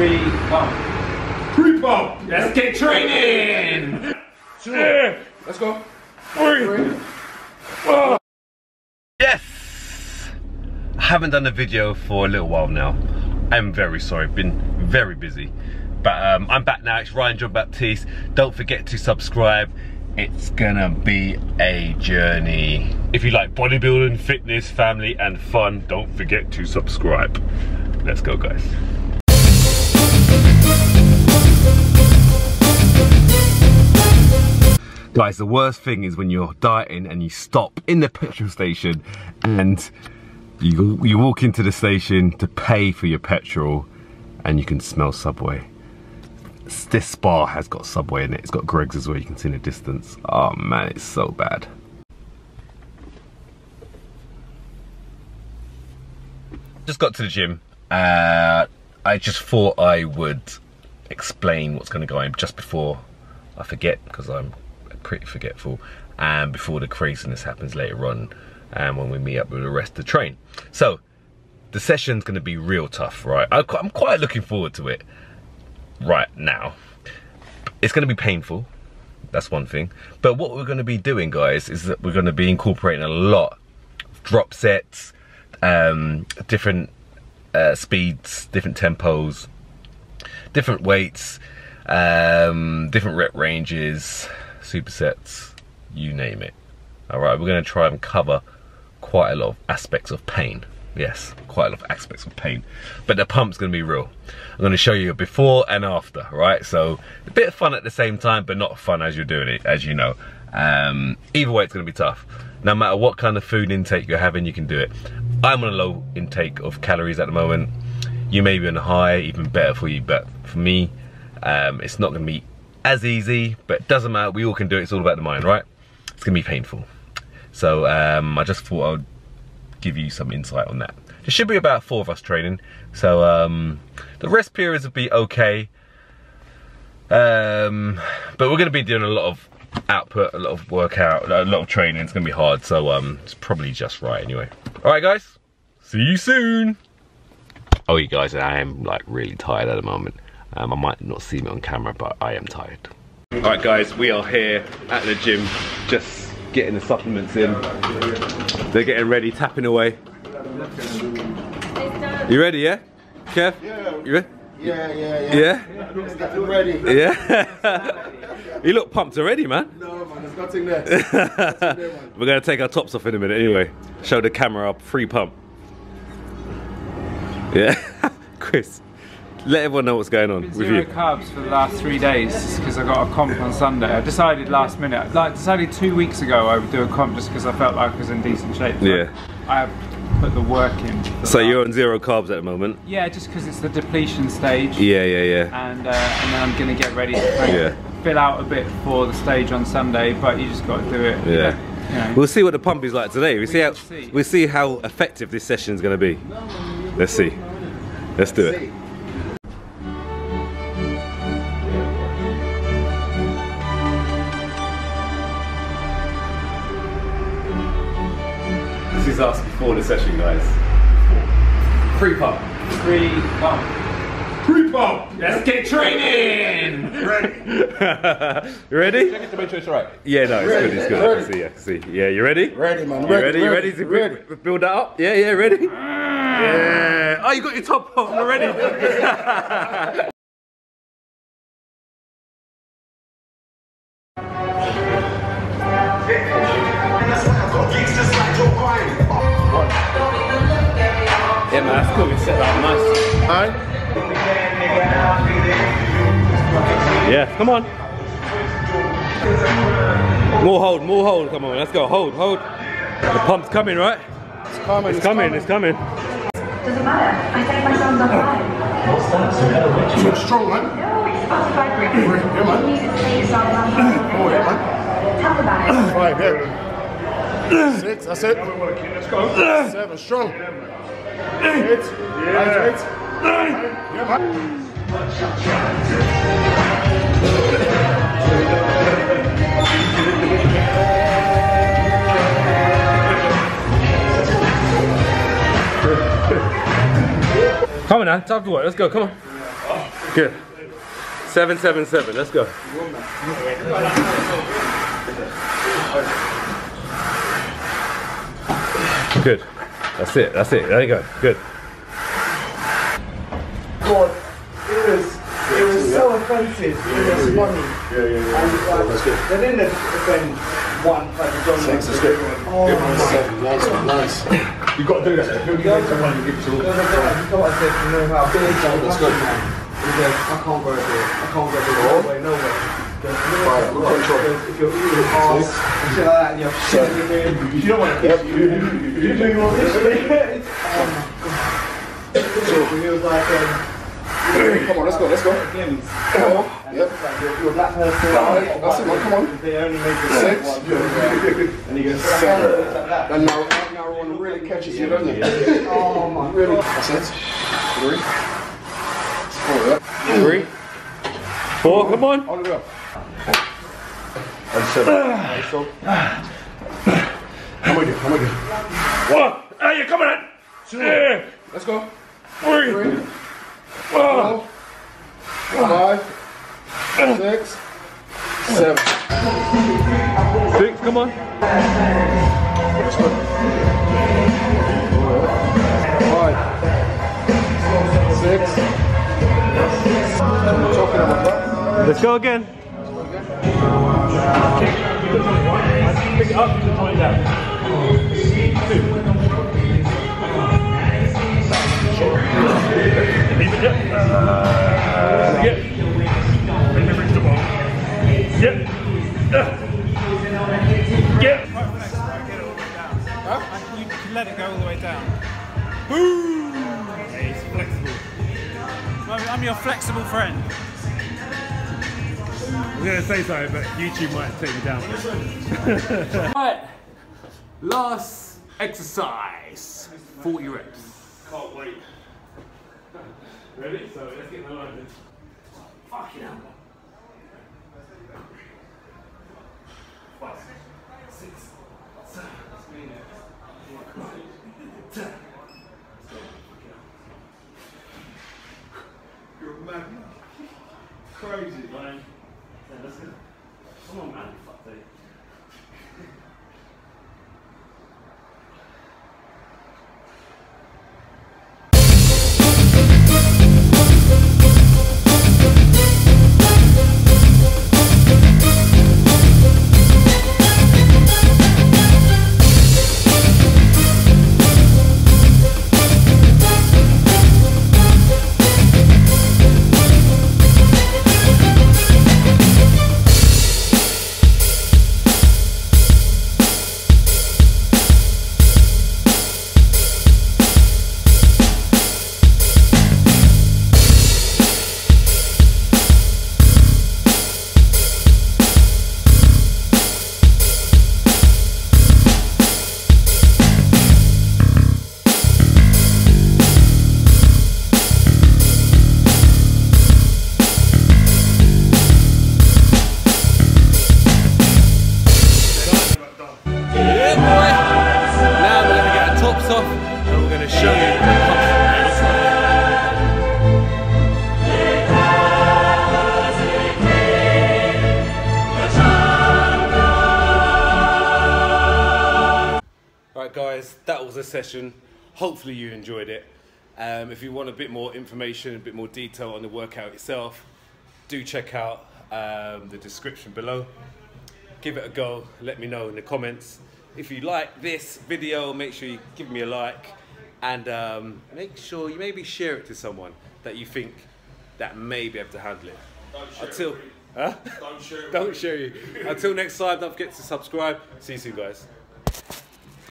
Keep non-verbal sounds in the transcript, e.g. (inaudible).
Three, pump. Three pump. Let's get training! Two. Let's go. Three. Yes! I haven't done a video for a little while now. I'm very sorry, been very busy. But um, I'm back now, it's Ryan John Baptiste. Don't forget to subscribe. It's gonna be a journey. If you like bodybuilding, fitness, family, and fun, don't forget to subscribe. Let's go, guys. Guys, the worst thing is when you're dieting and you stop in the petrol station and you, you walk into the station to pay for your petrol and you can smell Subway. This bar has got Subway in it. It's got Greggs as well, you can see in the distance. Oh man, it's so bad. Just got to the gym. Uh, I just thought I would explain what's going to go on just before I forget because I'm pretty forgetful and before the craziness happens later on and when we meet up with the rest of the train. So the session's going to be real tough, right? I'm quite looking forward to it right now. It's going to be painful. That's one thing. But what we're going to be doing, guys, is that we're going to be incorporating a lot of drop sets, um, different uh, speeds, different tempos, different weights, um, different rep ranges, supersets, you name it. All right, we're going to try and cover quite a lot of aspects of pain. Yes, quite a lot of aspects of pain. But the pump's going to be real. I'm going to show you before and after, right? So a bit of fun at the same time, but not fun as you're doing it, as you know. Um, either way, it's going to be tough. No matter what kind of food intake you're having, you can do it. I'm on a low intake of calories at the moment. You may be on a high, even better for you. But for me, um, it's not going to be as easy, but doesn't matter. We all can do it. It's all about the mind, right? It's to be painful. So um, I just thought I'd give you some insight on that. There should be about four of us training. So um, the rest periods will be okay. Um, but we're to be doing a lot of output, a lot of workout, a lot of training. It's to be hard. So um, it's probably just right anyway. All right, guys. See you soon. Oh, you guys, I am like really tired at the moment. Um, I might not see me on camera, but I am tired. All right, guys, we are here at the gym, just getting the supplements in. They're getting ready, tapping away. You ready, yeah? Kev? Yeah. You ready? Yeah, yeah, yeah. Yeah? There's nothing ready. Yeah? (laughs) you look pumped already, man. No, man, there's nothing there. (laughs) We're gonna take our tops off in a minute anyway. Show the camera up, free pump. Yeah? (laughs) Chris, let everyone know what's going on with Zero you. carbs for the last three days because I got a comp on Sunday. I decided last minute, like decided two weeks ago I would do a comp just because I felt like I was in decent shape. So Yeah. I have put the work in. So that. you're on zero carbs at the moment? Yeah, just because it's the depletion stage. Yeah, yeah, yeah. And, uh, and then I'm going to get ready to Yeah. fill out a bit for the stage on Sunday, but you just got to do it. Yeah. You know. We'll see what the pump is like today. We see how see. we see how effective this session is going to be. Let's see. Let's do it. This is us before the session, guys. Free pump. Three, pump. Three pump. Let's get training! you (laughs) ready? Check it to make sure it's right. Yeah, no, it's Ready. good. It's good. I can see. I can see. Yeah, you ready? Ready, man. You Ready, ready? You ready ready, to ready. build that up? Yeah, yeah, ready? Ah. Yeah. Oh, you got your top on already. Yeah, (laughs) man, that's cool. You set that up nice. Alright. Yeah, come on. More hold, more hold. Come on, let's go. Hold, hold. The pump's coming, right? It's coming. It's coming, it's coming. Doesn't matter. I think my son's on fire. Too strong, man. No, it's specified for you. Yeah, man. You need to say your son's on. (clears throat) Oh, yeah, man. Tell about it. Five, yeah. (clears throat) Six, that's it. Let's go. Seven, strong. Yeah. Come on now, time for work. Let's go, come on. Good. Seven, seven, seven. Let's go. Good. That's it. That's it. There you go. Good. God, it was it was so offensive. It was funny. Yeah, yeah, yeah. And like, That's good. they didn't defend one like the John Six is good. Oh one, my. Nice nice. You've got to do that. Who do you think one give it to? God, I thought I said, you know how big good. man. He goes, I can't go there. I can't go there. No way, no way. He goes, you know Right, what? look control. He goes, If you're eating ass and shit like that, and you're shit everything. You don't want to. Yep. You, you, you, you do you want this? He was like, um, Come on, let's go, let's go. Come on. Yep. Like, you're, you're a black person. Alright, that's it, man, come on. They only make the Six. one. And he goes, Seven. And now, now we're really catches you, don't you? Oh my Really. god. That's it. Three. Four, yeah. Three. Four. Come on. On the go. And seven. Nice one. How am I doing? How am I doing? One. Hey, you coming in? Yeah. Let's go. Three. Three. Five. Six. Seven. Six. Come on. Let's go. Five. Six. Talking about that. Let's go again. Pick it up, point it down. Can let it go all the way down. I'm your flexible friend. I was going to say something, but YouTube might take me down. Right. Last exercise. 40 reps. Can't wait. Ready? So let's get in the line then. Fucking hell. Alright guys, that was a session. Hopefully you enjoyed it. Um, if you want a bit more information, a bit more detail on the workout itself, do check out um, the description below. Give it a go, let me know in the comments. If you like this video, make sure you give me a like and um, make sure you maybe share it to someone that you think that may be able to handle it. Until, huh? Don't share. (laughs) Don't share you. Until next time, don't forget to subscribe. See you soon, guys.